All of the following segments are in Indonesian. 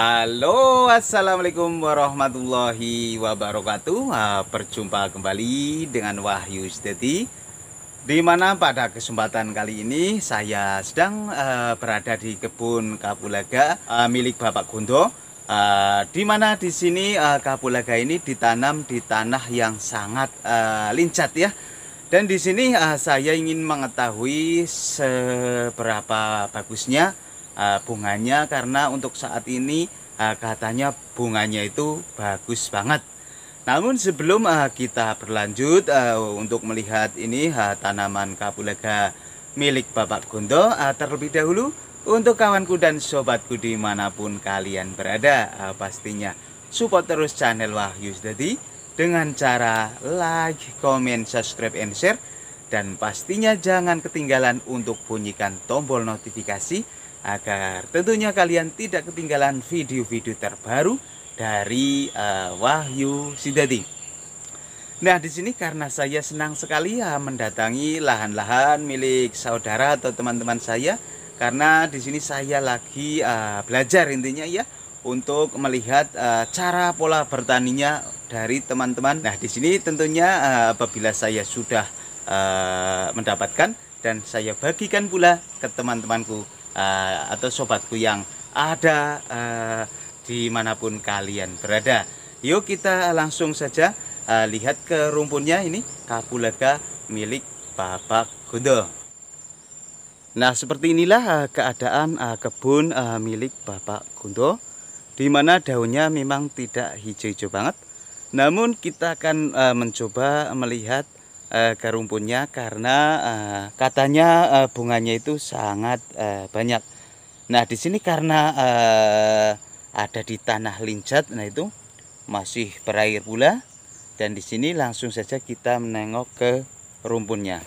Halo, assalamualaikum warahmatullahi wabarakatuh. Ah, Berjumpa kembali dengan Wahyu Steti, di mana pada kesempatan kali ini saya sedang eh, berada di kebun kapulaga eh, milik Bapak Gundo. Di mana di sini kapulaga ini ditanam di tanah yang sangat lincat ya. Dan di sini saya ingin mengetahui seberapa bagusnya bunganya karena untuk saat ini uh, katanya bunganya itu bagus banget. Namun sebelum uh, kita berlanjut uh, untuk melihat ini tanaman kapulaga milik Bapak Gondo terlebih dahulu untuk kawanku dan sobatku di mana pun kalian berada pastinya support terus channel Wahyu Dadi dengan cara like, comment, subscribe, and share dan pastinya jangan ketinggalan untuk bunyikan tombol notifikasi agar tentunya kalian tidak ketinggalan video-video terbaru dari uh, Wahyu Sidadi. Nah, di sini karena saya senang sekali ya mendatangi lahan-lahan milik saudara atau teman-teman saya karena di sini saya lagi uh, belajar intinya ya untuk melihat uh, cara pola bertaninya dari teman-teman. Nah, di sini tentunya uh, apabila saya sudah uh, mendapatkan dan saya bagikan pula ke teman-temanku uh, atau sobatku yang ada uh, di mana pun kalian berada. Yuk kita langsung saja uh, lihat ke rumputnya ini kapulaga milik Bapak Gundo. Nah seperti inilah uh, keadaan uh, kebun uh, milik Bapak Gundo, di mana daunnya memang tidak hijau-hijau banget. Namun kita akan uh, mencoba melihat uh, ke rumputnya karena uh, katanya uh, bunganya itu sangat uh, banyak. Nah, di sini karena uh, ada di tanah lincat, nah itu masih berair pula dan di sini langsung saja kita menengok ke rumputnya.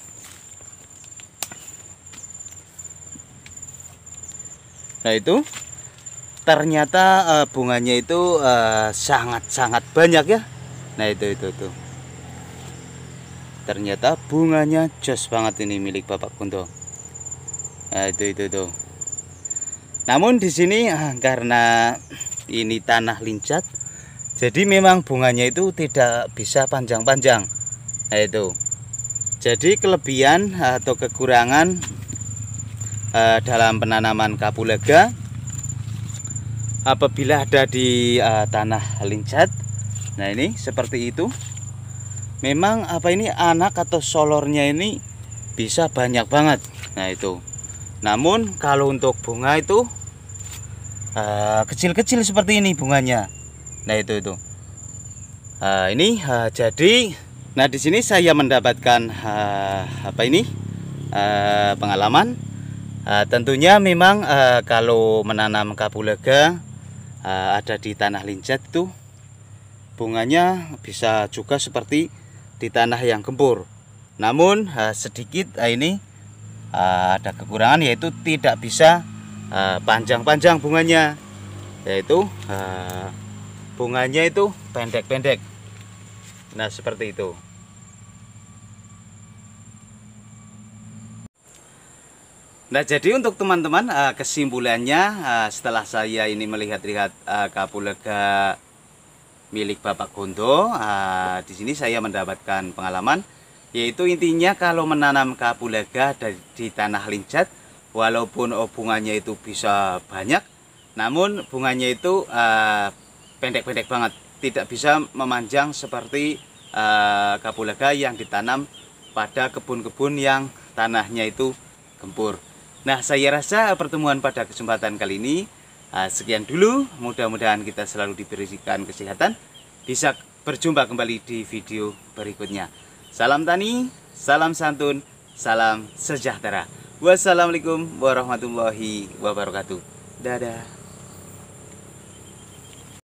Nah, itu ternyata uh, bunganya itu sangat-sangat uh, banyak ya. Nah, itu itu tuh ternyata bunganya jos banget ini milik Bapak Kunto nah, itu itu tuh namun di sini ah, karena ini tanah lincat jadi memang bunganya itu tidak bisa panjang-panjang. Nah itu. Jadi kelebihan atau kekurangan uh, dalam penanaman kapulaga apabila ada di uh, tanah lincat nah ini seperti itu memang apa ini anak atau solornya ini bisa banyak banget. Nah itu. Namun kalau untuk bunga itu eh, kecil-kecil uh, seperti ini bunganya. Nah itu itu. Uh, ini uh, jadi nah di sini saya mendapatkan uh, apa ini? Uh, pengalaman. Uh, tentunya memang uh, kalau menanam kapulaga uh, ada di tanah lincat itu bunganya bisa juga seperti di tanah yang gembur. Namun uh, sedikit uh, ini uh, ada kekurangan yaitu tidak bisa panjang-panjang bunganya, yaitu bunganya itu pendek-pendek. Nah seperti itu. Nah jadi untuk teman-teman kesimpulannya setelah saya ini melihat-lihat kapulaga milik Bapak Gondo. Nah, di sini saya mendapatkan pengalaman yaitu intinya kalau menanam kapulaga di tanah lincat walaupun oh, bunganya itu bisa banyak namun bunganya itu ah, pendek-pendek uh, banget tidak bisa memanjang seperti uh, kapulaga yang ditanam pada kebun-kebun yang tanahnya itu gempur. Nah, saya rasa pertemuan pada kesempatan kali ini Nah, sekian dulu, mudah-mudahan kita selalu diberikan kesehatan, bisa berjumpa kembali di video berikutnya. Salam tani, salam santun, salam sejahtera. Wassalamualaikum warahmatullahi wabarakatuh. Dadah.